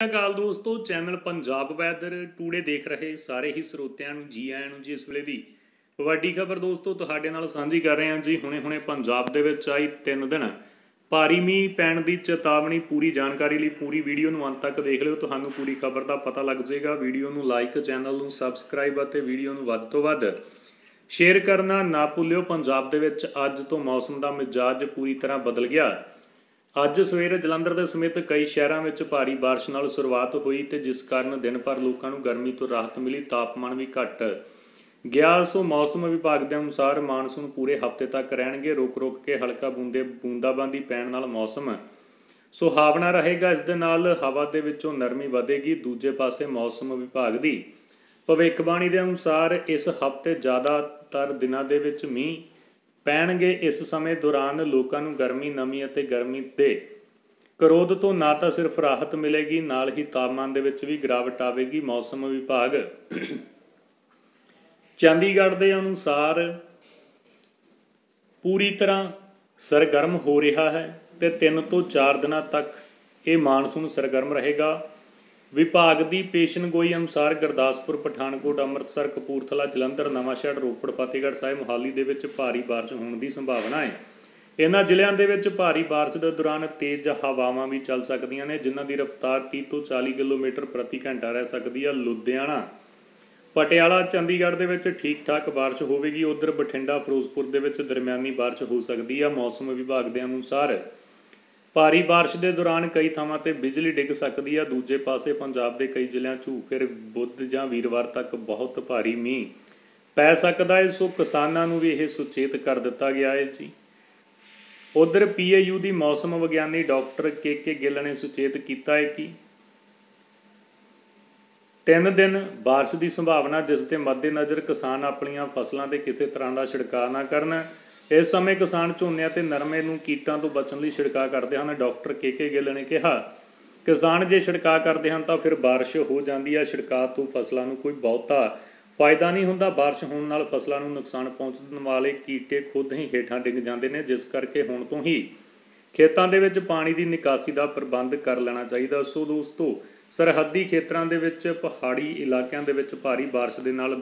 ਸਤਿ ਸ਼੍ਰੀ ਅਕਾਲ ਦੋਸਤੋ, channel Punjab weather today ਦੇਖ ਰਹੇ ਸਾਰੇ ਹੀ ਸਰੋਤਿਆਂ ਨੂੰ ਜੀ ਆਇਆਂ ਨੂੰ ਜੀ ਇਸ ਵੇਲੇ ਦੀ ਵੱਡੀ ਖਬਰ ਦੋਸਤੋ, ਤੁਹਾਡੇ ਨਾਲ ਸਾਂਝੀ ਕਰ ਰਹੇ ਹਾਂ ਜੀ ਹੁਣੇ-ਹੁਣੇ ਪੰਜਾਬ ਦੇ ਵਿੱਚ ਆਈ 3 ਦਿਨ। ਭਾਰੀ ਮੀਂਹ ਪੈਣ ਦੀ ਚੇਤਾਵਨੀ, ਪੂਰੀ ਜਾਣਕਾਰੀ ਲਈ ਪੂਰੀ ਵੀਡੀਓ ਨੂੰ ਅੰਤ ਤੱਕ ਦੇਖ ਲਿਓ। ਤੁਹਾਨੂੰ ਪੂਰੀ ਖਬਰ ਦਾ ਪਤਾ ਲੱਗ ਜਾਏਗਾ। ਵੀਡੀਓ ਨੂੰ ਲਾਈਕ, ਚੈਨਲ ਨੂੰ ਸਬਸਕ੍ਰਾਈਬ ਅਤੇ ਵੀਡੀਓ ਨੂੰ ਵੱਧ ਤੋਂ ਵੱਧ ਸ਼ੇਅਰ ਕਰਨਾ ਨਾ ਭੁੱਲਿਓ। ਪੰਜਾਬ ਦੇ ਵਿੱਚ ਅੱਜ ਤੋਂ ਮੌਸਮ ਦਾ ਮਿਜਾਜ ਪੂਰੀ ਤਰ੍ਹਾਂ ਬਦਲ ਗਿਆ। ਅੱਜ ਸਵੇਰੇ ਜਲੰਧਰ ਦੇ ਸਮੇਤ ਕਈ ਸ਼ਹਿਰਾਂ ਵਿੱਚ ਭਾਰੀ بارش ਨਾਲ ਸ਼ੁਰੂਆਤ ਹੋਈ ਤੇ ਜਿਸ ਕਾਰਨ ਦਿਨ ਭਰ ਲੋਕਾਂ ਨੂੰ ਗਰਮੀ ਤੋਂ ਰਾਹਤ ਮਿਲੀ ਤਾਪਮਾਨ ਵੀ ਘਟ ਗਿਆ ਸੋ ਮੌਸਮ ਵਿਭਾਗ ਦੇ ਅਨੁਸਾਰ ਮਾਨਸੂਨ ਪੂਰੇ ਹਫ਼ਤੇ ਤੱਕ ਰਹਿਣਗੇ ਰੁਕ-ਰੁਕ ਕੇ ਹਲਕਾ ਬੂੰਦੇ ਬੂੰਦਾਬਾਂਦੀ ਪੈਣ ਨਾਲ ਮੌਸਮ ਸੁਹਾਵਣਾ ਰਹੇਗਾ ਇਸ ਦੇ ਨਾਲ ਹਵਾ ਦੇ ਵਿੱਚੋਂ ਨਰਮੀ ਵਧੇਗੀ ਦੂਜੇ ਪਾਸੇ ਮੌਸਮ ਵਿਭਾਗ ਦੀ ਭਵਿੱਖਬਾਣੀ ਦੇ ਅਨੁਸਾਰ ਇਸ ਹਫ਼ਤੇ ਜ਼ਿਆਦਾਤਰ ਦਿਨਾਂ ਦੇ ਵਿੱਚ ਮੀਂਹ ਪੈਣਗੇ ਇਸ ਸਮੇਂ ਦੌਰਾਨ ਲੋਕਾਂ ਨੂੰ ਗਰਮੀ ਨਮੀ ਅਤੇ ਗਰਮੀ ਦੇ ਕਰੋਧ ਤੋਂ ਨਾ ਤਾਂ ਸਿਰਫ ਰਾਹਤ ਮਿਲੇਗੀ, ਨਾਲ ਹੀ ਤਾਪਮਾਨ ਦੇ ਵਿੱਚ ਵੀ ਗਿਰਾਵਟ ਆਵੇਗੀ। ਮੌਸਮ ਵਿਭਾਗ ਚੰਡੀਗੜ੍ਹ ਦੇ ਅਨੁਸਾਰ ਪੂਰੀ ਤਰ੍ਹਾਂ ਸਰਗਰਮ ਹੋ ਰਿਹਾ ਹੈ ਤੇ 3 ਤੋਂ 4 ਦਿਨਾਂ ਤੱਕ ਇਹ ਮਾਨਸੂਨ ਸਰਗਰਮ ਰਹੇਗਾ। ਵਿਭਾਗ ਦੀ ਪੇਸ਼ਨਗੋਈ ਅਨੁਸਾਰ ਗੁਰਦਾਸਪੁਰ ਪਠਾਨਕੋਟ ਅੰਮ੍ਰਿਤਸਰ ਕਪੂਰਥਲਾ ਜਲੰਧਰ ਨਵਾਂਸ਼ਹਿਰ ਰੋਪੜ ਫਤਿਹਗੜ੍ਹ ਸਾਹਿਬ ਮੁਹਾਲੀ ਦੇ ਵਿੱਚ ਭਾਰੀ بارش ਹੋਣ ਦੀ ਸੰਭਾਵਨਾ ਹੈ ਇਹਨਾਂ ਜ਼ਿਲ੍ਹਿਆਂ ਦੇ ਵਿੱਚ ਭਾਰੀ بارش ਦੇ ਦੌਰਾਨ ਤੇਜ਼ ਹਵਾਵਾਂ ਵੀ ਚੱਲ ਸਕਦੀਆਂ ਨੇ ਜਿਨ੍ਹਾਂ ਦੀ ਰਫ਼ਤਾਰ 30 ਤੋਂ 40 ਕਿਲੋਮੀਟਰ ਪ੍ਰਤੀ ਘੰਟਾ ਰਹਿ ਸਕਦੀ ਹੈ ਲੁਧਿਆਣਾ ਪਟਿਆਲਾ ਚੰਡੀਗੜ੍ਹ ਦੇ ਵਿੱਚ ਠੀਕ ਠਾਕ بارش ਹੋਵੇਗੀ ਉਧਰ ਬਠਿੰਡਾ ਫਿਰੋਜ਼ਪੁਰ ਦੇ ਵਿੱਚ ਦਰਮਿਆਨੀ بارش ਹੋ ਸਕਦੀ ਹੈ ਮੌਸਮ ਵਿਭਾਗ ਦੇ ਅਨੁਸਾਰ ਭਾਰੀ بارش ਦੇ ਦੌਰਾਨ ਕਈ ਥਾਵਾਂ ਤੇ ਬਿਜਲੀ ਡਿੱਗ ਸਕਦੀ ਹੈ ਦੂਜੇ ਪਾਸੇ ਪੰਜਾਬ ਦੇ ਕਈ ਜ਼ਿਲ੍ਹਿਆਂ 'ਚ ਫਿਰ ਬੁੱਧ ਜਾਂ ਵੀਰਵਾਰ ਤੱਕ ਬਹੁਤ ਭਾਰੀ ਮੀਂਹ ਪੈ ਸਕਦਾ ਹੈ ਸੋ ਕਿਸਾਨਾਂ ਨੂੰ ਵੀ ਇਹ ਸੁਚੇਤ ਕਰ ਦਿੱਤਾ ਗਿਆ ਹੈ ਜੀ ਉਧਰ ਪੀਏਯੂ ਦੀ ਮੌਸਮ ਵਿਗਿਆਨੀ ਡਾਕਟਰ ਕੇ ਕੇ ਗਿੱਲ ਨੇ ਸੁਚੇਤ ਕੀਤਾ ਹੈ ਕਿ ਤਿੰਨ ਦਿਨ بارش ਦੀ ਸੰਭਾਵਨਾ ਜਿਸ ਦੇ ਮੱਦੇਨਜ਼ਰ ਕਿਸਾਨ ਆਪਣੀਆਂ ਫਸਲਾਂ ਤੇ ਕਿਸੇ ਤਰ੍ਹਾਂ ਦਾ ਛਿੜਕਾਅ ਨਾ ਕਰਨ ਇਸ ਸਮੇਂ ਕਿਸਾਨ ਝੋਨਿਆਂ ਤੇ ਨਰਮੇ ਨੂੰ ਕੀਟਾਂ ਤੋਂ ਬਚਣ ਲਈ ਛਿੜਕਾਅ ਕਰਦੇ ਹਨ ਡਾਕਟਰ ਕੇ ਕੇ ਗਿੱਲ ਨੇ ਕਿਹਾ ਕਿਸਾਨ ਜੇ ਛਿੜਕਾਅ ਕਰਦੇ ਹਨ ਤਾਂ ਫਿਰ بارش ਹੋ ਜਾਂਦੀ ਹੈ ਛਿੜਕਾਅ ਤੋਂ ਫਸਲਾਂ ਨੂੰ ਕੋਈ ਬਹੁਤਾ ਫਾਇਦਾ ਨਹੀਂ ਹੁੰਦਾ بارش ਹੋਣ ਨਾਲ ਫਸਲਾਂ ਨੂੰ ਨੁਕਸਾਨ ਪਹੁੰਚਣ ਵਾਲੇ ਕੀਟੇ ਖੁਦ ਹੀ ਹੇਠਾਂ ਡਿੱਗ ਜਾਂਦੇ ਨੇ ਜਿਸ ਕਰਕੇ ਹੁਣ ਤੋਂ ਹੀ ਖੇਤਾਂ ਦੇ ਵਿੱਚ ਪਾਣੀ ਦੀ ਨਿਕਾਸੀ ਦਾ ਪ੍ਰਬੰਧ ਕਰ ਲੈਣਾ ਚਾਹੀਦਾ ਸੋ ਦੋਸਤੋ ਸਰਹੱਦੀ ਖੇਤਰਾਂ ਦੇ ਵਿੱਚ ਪਹਾੜੀ ਇਲਾਕਿਆਂ ਦੇ ਵਿੱਚ ਭਾਰੀ بارش ਦੇ ਨਾਲ